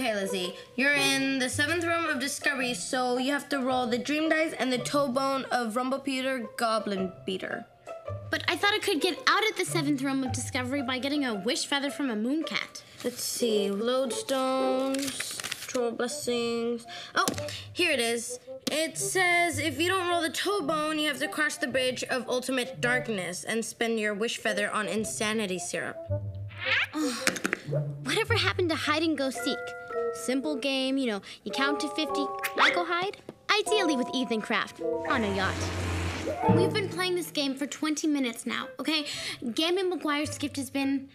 Okay, Lizzie, you're in the seventh room of Discovery, so you have to roll the Dream Dice and the Toe Bone of Rumblepeter Goblin Beater. But I thought I could get out of the seventh realm of discovery by getting a wish feather from a mooncat. Let's see, lodestones, troll blessings. Oh, here it is. It says if you don't roll the toe bone, you have to cross the bridge of ultimate darkness and spend your wish feather on insanity syrup. Oh, Whatever happened to hide and go seek? Simple game, you know, you count to 50, I go hide. Ideally with Ethan Craft on a yacht. We've been playing this game for 20 minutes now, okay? Gammy McGuire's gift has been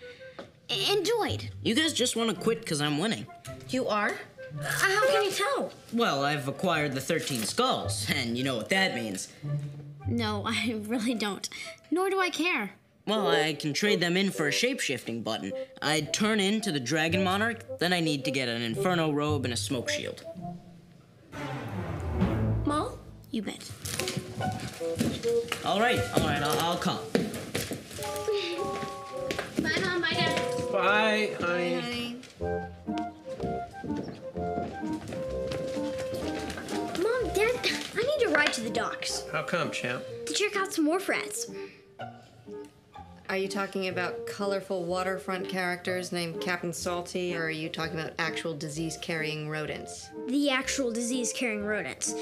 enjoyed. You guys just want to quit because I'm winning. You are? Uh, How can you tell? Well, I've acquired the 13 skulls, and you know what that means. No, I really don't. Nor do I care. Well, I can trade them in for a shape-shifting button. I'd turn into the Dragon Monarch, then I need to get an Inferno robe and a smoke shield. Mom? You bet. All right, all right, I'll, I'll come. Bye, Mom. Bye, Dad. Bye, honey. Mom, Dad, I need to ride to the docks How come, champ? to check out some wharf rats. Are you talking about colorful waterfront characters named Captain Salty, or are you talking about actual disease carrying rodents? The actual disease carrying rodents.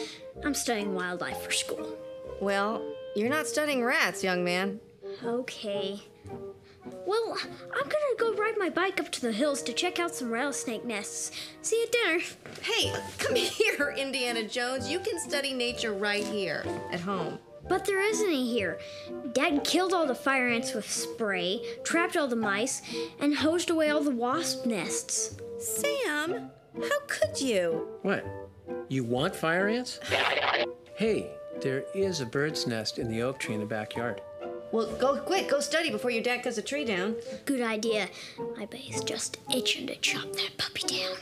I'm studying wildlife for school. Well, you're not studying rats, young man. Okay. Well, I'm gonna go ride my bike up to the hills to check out some rattlesnake nests. See you at dinner. Hey, come here, Indiana Jones. You can study nature right here at home. But there isn't any here. Dad killed all the fire ants with spray, trapped all the mice, and hosed away all the wasp nests. Sam, how could you? What? You want fire ants? Hey, there is a bird's nest in the oak tree in the backyard. Well, go quick, go study before your dad cuts a tree down. Good idea. I bet he's just itching to chop that puppy down.